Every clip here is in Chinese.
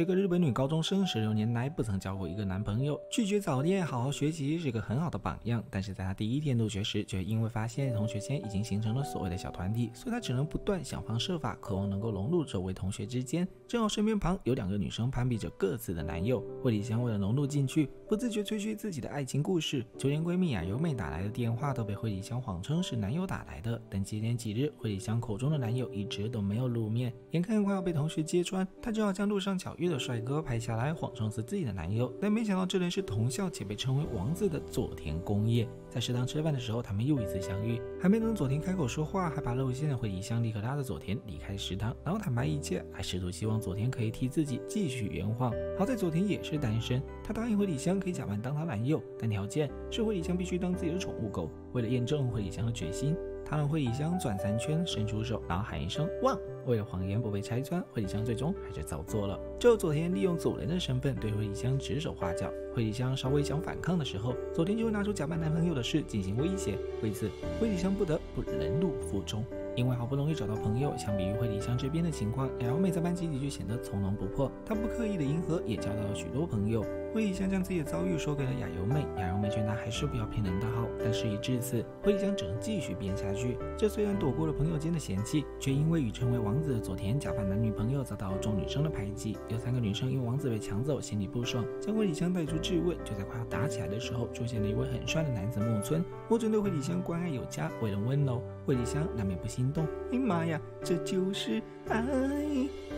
这个日本女高中生十六年来不曾交过一个男朋友，拒绝早恋，好好学习是个很好的榜样。但是在她第一天入学时，却因为发现同学间已经形成了所谓的小团体，所以她只能不断想方设法，渴望能够融入周围同学之间。正好身边旁有两个女生攀比着各自的男友，惠里香为了融入进去，不自觉吹嘘自己的爱情故事，就连闺蜜雅由美打来的电话都被惠里香谎称是男友打来的。但接连几日，惠里香口中的男友一直都没有露面，眼看快要被同学揭穿，她只好将路上巧遇的帅哥拍下来，谎称是自己的男友。但没想到这人是同校且被称为王子的佐田工业。在食堂吃饭的时候，他们又一次相遇，还没等佐田开口说话，害怕露馅的，惠里香立刻拉着佐田离开食堂，然后坦白一切，还试图希望佐田可以替自己继续圆谎。好在佐田也是单身，他答应惠里香可以假扮当他男友，但条件是惠里香必须当自己的宠物狗。为了验证惠里香的决心。他让惠里香转三圈，伸出手，然后喊一声“汪”。为了谎言不被拆穿，惠里香最终还是照做了。之后，佐田利用走人的身份对惠里香指手画脚。惠里香稍微想反抗的时候，佐田就会拿出假扮男朋友的事进行威胁。为此，惠里香不得不忍辱负重。因为好不容易找到朋友，相比于惠里香这边的情况，雅瑶妹在班级里就显得从容不迫。她不刻意的迎合，也交到了许多朋友。惠里香将自己的遭遇说给了雅由美，雅由美劝她还是不要骗人的好。但事已至此，惠里香只能继续编下去。这虽然躲过了朋友间的嫌弃，却因为与成为王子的佐田假扮男女朋友遭到众女生的排挤。有三个女生因王子被抢走，心里不爽，将惠里香带出质问。就在快要打起来的时候，出现了一位很帅的男子木村。木村对惠里香关爱有加，为人温柔，惠里香难免不心动。哎妈呀，这就是爱，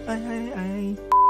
爱爱爱。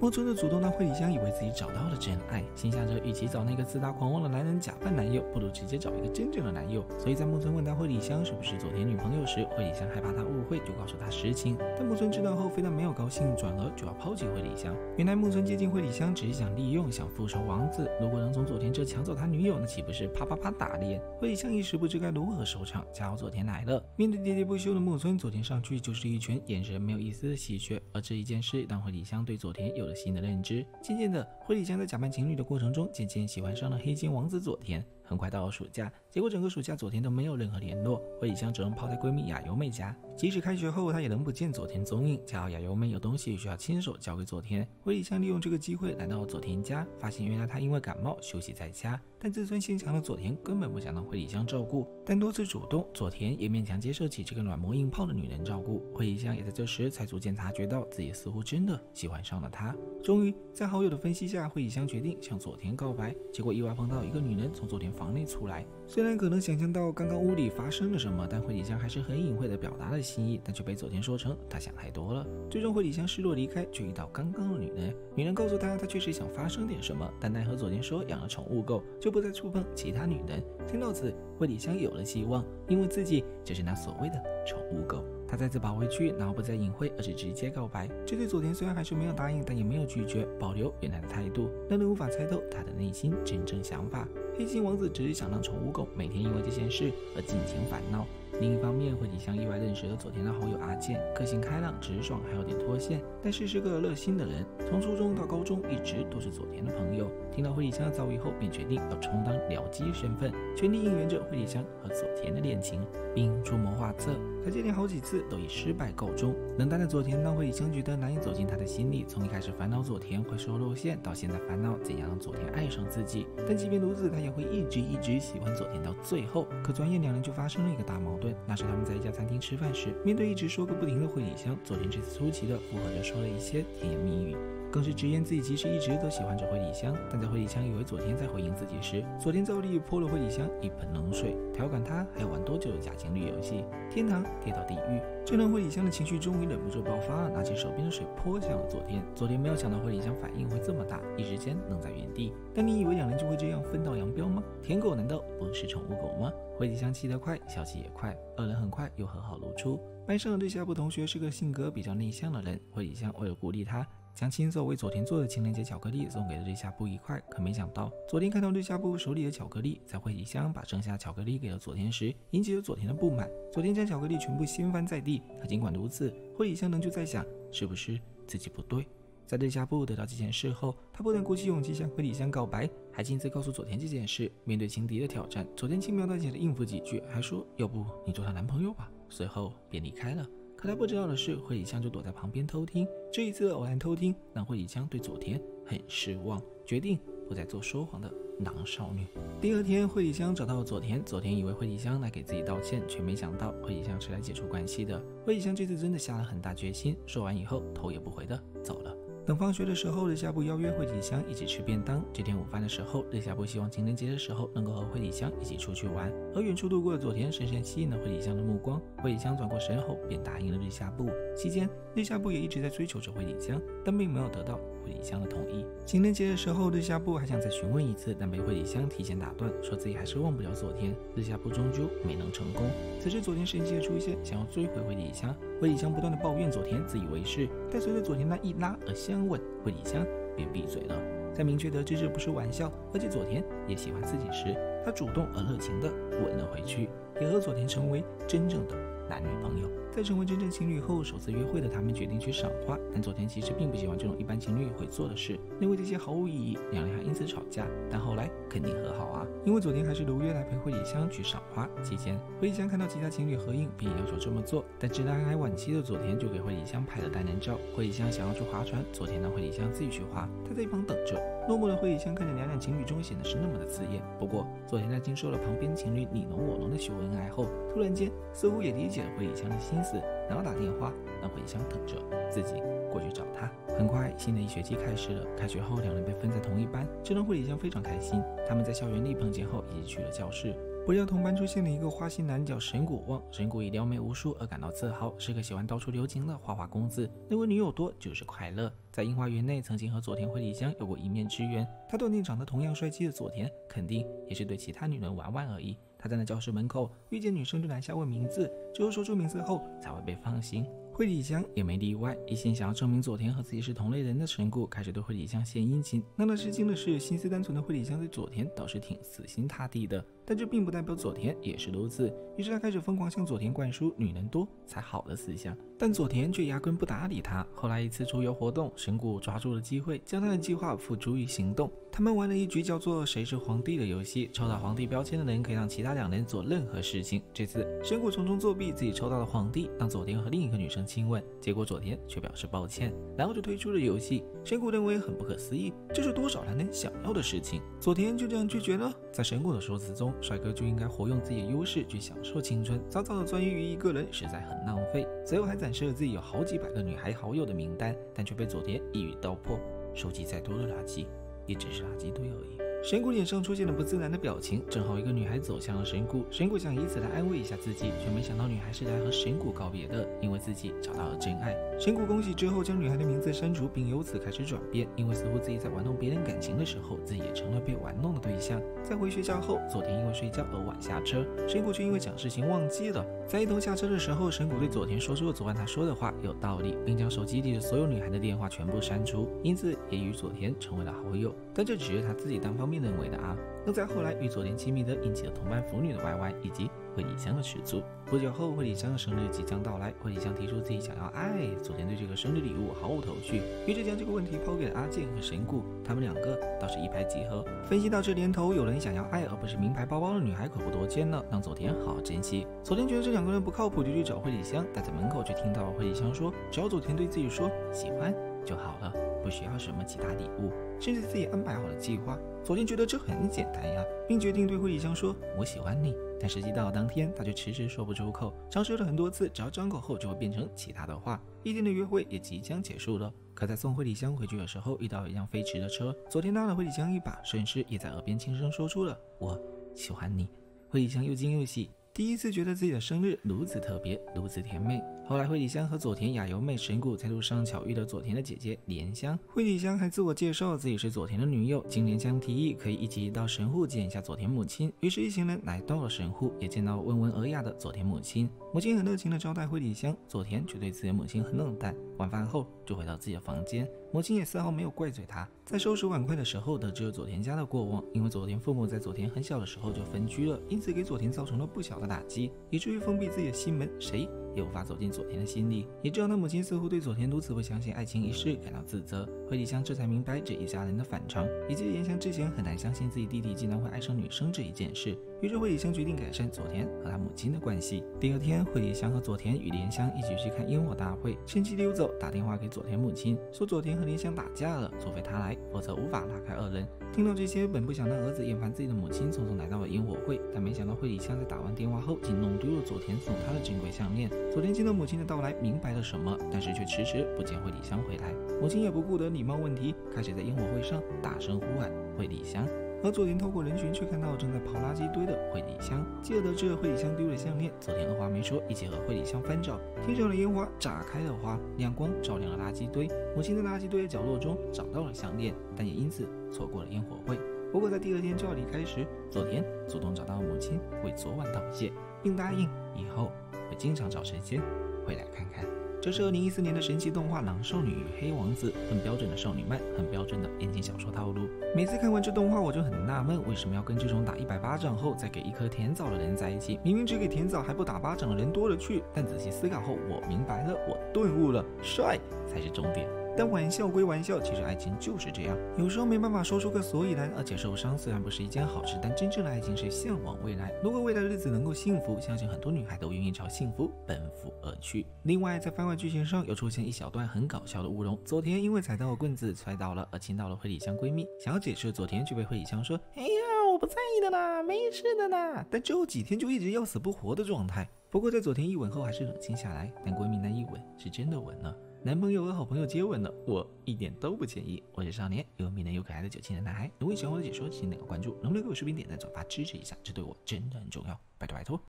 木村的主动让惠里香以为自己找到了真爱，心想着与其找那个自大狂妄的男人假扮男友，不如直接找一个真正的男友。所以在木村问他惠里香是不是佐田女朋友时，惠里香害怕他误会，就告诉他实情。但木村知道后，非但没有高兴，转而就要抛弃惠里香。原来木村接近惠里香只是想利用，想复仇王子。如果能从佐田这抢走他女友，那岂不是啪啪啪打脸？惠里香一时不知该如何收场。加好佐田来了，面对喋喋不休的木村，佐田上去就是一拳，眼神没有一丝的戏谑。而这一件事让惠里香对佐田有。新的认知，渐渐的，惠里香在假扮情侣的过程中，渐渐喜欢上了黑金王子佐田。很快到了暑假，结果整个暑假佐田都没有任何联络，惠里香只能泡在闺蜜雅由美家。即使开学后，她也能不见佐田踪影。恰好雅由美有东西需要亲手交给佐田，惠里香利用这个机会来到了佐田家，发现原来她因为感冒休息在家。但自尊心强的佐田根本不想让惠里香照顾，但多次主动，佐田也勉强接受起这个软磨硬泡的女人照顾。惠里香也在这时才逐渐察觉到自己似乎真的喜欢上了他。终于在好友的分析下，惠里香决定向佐田告白，结果意外碰到一个女人从佐田房内出来。虽然可能想象到刚刚屋里发生了什么，但惠里香还是很隐晦的表达了心意，但却被佐田说成他想太多了。最终惠里香失落离开，却遇到刚刚的女人。女人告诉她，她确实想发生点什么，但奈何佐田说养了宠物狗就。不再触碰其他女人。听到此，惠里香有了希望，因为自己就是那所谓的宠物狗。她再次跑回去，然后不再隐晦，而是直接告白。这对佐田虽然还是没有答应，但也没有拒绝，保留原来的态度，让人无法猜透他的内心真正想法。黑心王子只是想让宠物狗每天因为这件事而尽情烦恼。另一方面，惠里香意外认识了佐田的好友阿健，个性开朗、直爽，还有点脱线，但是是个热心的人。从初中到高中，一直都是佐田的朋友。听到惠里香的遭遇后，便决定要充当僚机身份，全力应援着惠里香和佐田的恋情，并出谋划策。可接连好几次都以失败告终。冷淡的佐田让惠里香觉得难以走进他的心里。从一开始烦恼佐田会说露馅，到现在烦恼怎样让佐田爱上自己。但即便如此，他也会一直一直喜欢佐田到最后。可转眼两人就发生了一个大矛盾。那是他们在一家餐厅吃饭时，面对一直说个不停的惠里香，佐田这次出奇的附和着说了一些甜言蜜语，更是直言自己其实一直都喜欢着惠里香。但在惠里香以为佐田在回应自己时，佐田照例泼了惠里香一盆冷水，调侃她还要玩多久的假情侣游戏，天堂跌到地狱。这让惠里香的情绪终于忍不住爆发了，拿起手边的水泼向了佐田。佐田没有想到惠里香反应会这么大，一时间愣在原地。但你以为两人就会这样分道扬镳吗？舔狗难道不是宠物狗吗？惠里香气得快，消气也快，二人很快又和好如初。班上的对夏部同学是个性格比较内向的人，惠里香为了鼓励他，将亲手为佐田做的情人节巧克力送给了对夏布一块。可没想到，佐田看到对夏布手里的巧克力，在惠里香把剩下巧克力给了佐田时，引起了佐田的不满。佐田将巧克力全部掀翻在地。可尽管如此，惠里香仍旧在想，是不是自己不对。在对夏布得到这件事后，他不但鼓起勇气向惠里香告白，还亲自告诉佐田这件事。面对情敌的挑战，佐田轻描淡写的应付几句，还说：“要不你做他男朋友吧。”随后便离开了。可他不知道的是，惠里香就躲在旁边偷听。这一次偶然偷听，让惠里香对佐田很失望，决定不再做说谎的狼少女。第二天，惠里香找到了佐田，佐田以为惠里香来给自己道歉，却没想到惠里香是来解除关系的。惠里香这次真的下了很大决心，说完以后头也不回的走了。等放学的时候，日下部邀约惠里香一起吃便当。这天午饭的时候，日下部希望情人节的时候能够和惠里香一起出去玩。而远处路过的佐田深深吸引了惠里香的目光，惠里香转过身后便答应了日下部。期间，日下部也一直在追求着惠里香，但并没有得到惠里香的同意。情人节的时候，日下部还想再询问一次，但被惠里香提前打断，说自己还是忘不了佐田。日下部终究没能成功。此时，佐田神奇的出现，想要追回惠里香。惠里香不断的抱怨佐田自以为是，但随着佐田那一拉而相吻，惠里香便闭嘴了。在明确得知这不是玩笑，而且佐田也喜欢自己时，他主动而热情的吻了回去，也和佐田成为真正的男女朋友。在成为真正情侣后，首次约会的他们决定去赏花，但佐田其实并不喜欢这种一般情侣会做的事，认为这些毫无意义，两人还因此吵架。但后来肯定和好啊，因为佐田还是如约来陪惠里香去赏花。期间，惠里香看到其他情侣合影，并要求这么做，但直男癌晚期的佐田就给惠里香拍了单人照。惠里香想要去划船，佐田让惠里香自己去划，他在一旁等着。落寞的惠里香看着两两情侣中显得是那么的刺眼。不过，佐田在经受了旁边情侣你侬我侬的秀恩爱后，突然间似乎也理解了惠里香的心思。然后打电话让惠里香等着，自己过去找他。很快，新的一学期开始了。开学后，两人被分在同一班，这让惠里香非常开心。他们在校园里碰见后，一起去了教室。不料同班出现了一个花心男，叫神谷望。神谷以撩妹无数而感到自豪，是个喜欢到处留情的花花公子，认为女友多就是快乐。在樱花园内，曾经和佐田惠里香有过一面之缘。他断定长得同样帅气的佐田，肯定也是对其他女人玩玩而已。他站在教室门口，遇见女生就拦下问名字，只有说出名字后才会被放行。惠里香也没例外，一心想要证明佐田和自己是同类人的神谷开始对惠里香献殷勤。让他吃惊的是，心思单纯的惠里香对佐田倒是挺死心塌地的。但这并不代表佐田也是如此，于是他开始疯狂向佐田灌输“女人多才好”的思想，但佐田却压根不搭理他。后来一次出游活动，神谷抓住了机会，将他的计划付诸于行动。他们玩了一局叫做“谁是皇帝”的游戏，抽到皇帝标签的人可以让其他两人做任何事情。这次神谷从中作弊，自己抽到了皇帝，让佐田和另一个女生亲吻，结果佐田却表示抱歉，然后就退出了游戏。神谷认为很不可思议，这是多少男人想要的事情，佐田就这样拒绝了。在神谷的说辞中。帅哥就应该活用自己的优势去享受青春，早早的专一于一个人实在很浪费。随后还展示了自己有好几百个女孩好友的名单，但却被佐田一语道破：收集再多的垃圾，也只是垃圾堆而已。神谷脸上出现了不自然的表情，正好一个女孩走向了神谷，神谷想以此来安慰一下自己，却没想到女孩是来和神谷告别的，因为自己找到了真爱。神谷恭喜之后，将女孩的名字删除，并由此开始转变，因为似乎自己在玩弄别人感情的时候，自己也成了被玩弄的对象。在回学校后，佐田因为睡觉而晚下车，神谷却因为讲事情忘记了。在一同下车的时候，神谷对佐田说出了昨晚他说的话有道理，并将手机里的所有女孩的电话全部删除，因此也与佐田成为了好友。但这只是他自己单方面认为的啊。那在后来与佐田亲密的引起了同班腐女的 YY 以及惠里香的吃醋。不久后，惠里香的生日即将到来，惠里香提出自己想要爱，佐田对这个生日礼物毫无头绪，于是将这个问题抛给了阿健和神谷，他们两个倒是一拍即合。分析到这年头，有人想要爱而不是名牌包包的女孩可不多见呢，让佐田好好珍惜。佐田觉得这两个人不靠谱，就去找惠里香，但在门口却听到了惠里香说，只要佐田对自己说喜欢就好了，不需要什么其他礼物，甚至自己安排好了计划。佐田觉得这很简单呀，并决定对惠里香说：“我喜欢你。”但实际到了当天，他却迟迟说不出口，尝试了很多次，只要张口后就会变成其他的话。一天的约会也即将结束了，可在送惠里香回去的时候，遇到一辆飞驰的车。昨天拉了惠里香一把，摄影师也在耳边轻声说出了：“我喜欢你。”惠里香又惊又喜，第一次觉得自己的生日如此特别，如此甜美。后来，惠里香和佐田雅由妹神谷在路上巧遇了佐田的姐姐莲香。惠里香还自我介绍自己是佐田的女友。经莲香提议可以一起到神户见一下佐田母亲，于是，一行人来到了神户，也见到温文尔雅的佐田母亲。母亲很热情地招待惠里香，佐田却对自己的母亲很冷淡。晚饭后就回到自己的房间，母亲也丝毫没有怪罪他。在收拾碗筷的时候，得知了佐田家的过往，因为佐田父母在佐田很小的时候就分居了，因此给佐田造成了不小的打击，以至于封闭自己的心门，谁？也无法走进佐田的心里。也知道他母亲似乎对佐田如此不相信爱情一事感到自责。惠里香这才明白这一家人的反常，以及岩香之前很难相信自己弟弟竟然会爱上女生这一件事。于是惠里香决定改善佐田和他母亲的关系。第二天，惠里香和佐田与莲香一起去看烟火大会，趁机溜走，打电话给佐田母亲，说佐田和莲香打架了，除非他来，否则无法拉开二人。听到这些，本不想让儿子厌烦自己的母亲，匆匆来到了烟火会，但没想到惠里香在打完电话后，竟弄丢了佐田送她的珍贵项链。佐田见到母亲的到来，明白了什么，但是却迟迟不见惠里香回来。母亲也不顾得礼貌问题，开始在烟火会上大声呼喊惠里香。而佐田透过人群，却看到正在刨垃圾堆的惠里香。继而得知惠里香丢了项链，佐田二话没说，一起和惠里香翻找。天上的烟花炸开了花，亮光照亮了垃圾堆。母亲在垃圾堆的角落中找到了项链，但也因此错过了烟火会。不过在第二天就要离开时，佐田主动找到母亲，为昨晚道谢，并答应以后会经常找神仙回来看看。这是二零一四年的神奇动画《狼少女与黑王子》，很标准的少女漫，很标准的言情小说套路。每次看完这动画，我就很纳闷，为什么要跟这种打一百巴掌后再给一颗甜枣的人在一起？明明只给甜枣还不打巴掌的人多了去。但仔细思考后，我明白了，我顿悟了，帅才是重点。但玩笑归玩笑，其实爱情就是这样，有时候没办法说出个所以然，而且受伤虽然不是一件好事，但真正的爱情是向往未来。如果未来的日子能够幸福，相信很多女孩都愿意朝幸福奔赴而去。另外，在番外剧情上又出现一小段很搞笑的乌龙：佐田因为踩到了棍子摔倒了，而亲到了惠里香闺蜜，想要解释佐田，却被惠里香说：“哎呀，我不在意的啦，没事的啦。”但之后几天就一直要死不活的状态。不过在佐田一吻后还是冷静下来，但闺蜜那一吻是真的吻了。男朋友和好朋友接吻了，我一点都不介意。我是少年，又迷人又可爱的九七年男孩。如果喜欢我的解说，请点个关注，能不能给我视频点赞转发支持一下？这对我真的很重要，拜托拜托。